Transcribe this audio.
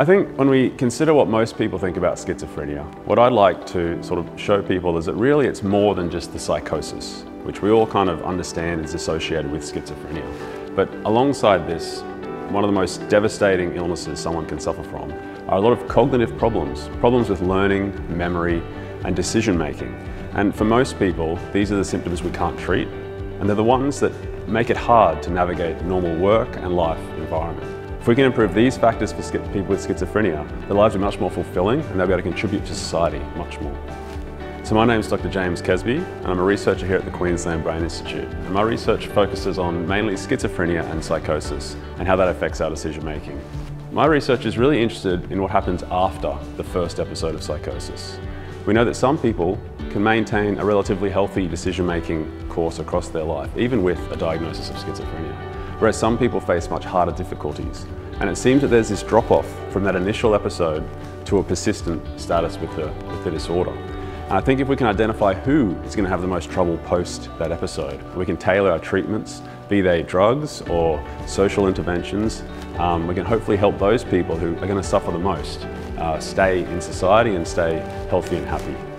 I think when we consider what most people think about schizophrenia, what I'd like to sort of show people is that really it's more than just the psychosis, which we all kind of understand is associated with schizophrenia. But alongside this, one of the most devastating illnesses someone can suffer from are a lot of cognitive problems, problems with learning, memory, and decision making. And for most people, these are the symptoms we can't treat, and they're the ones that make it hard to navigate normal work and life environment. If we can improve these factors for people with schizophrenia, their lives be much more fulfilling and they'll be able to contribute to society much more. So my name is Dr James Kesby and I'm a researcher here at the Queensland Brain Institute. And my research focuses on mainly schizophrenia and psychosis and how that affects our decision making. My research is really interested in what happens after the first episode of psychosis. We know that some people can maintain a relatively healthy decision-making course across their life, even with a diagnosis of schizophrenia whereas some people face much harder difficulties. And it seems that there's this drop-off from that initial episode to a persistent status with the, with the disorder. And I think if we can identify who is going to have the most trouble post that episode, we can tailor our treatments, be they drugs or social interventions, um, we can hopefully help those people who are going to suffer the most uh, stay in society and stay healthy and happy.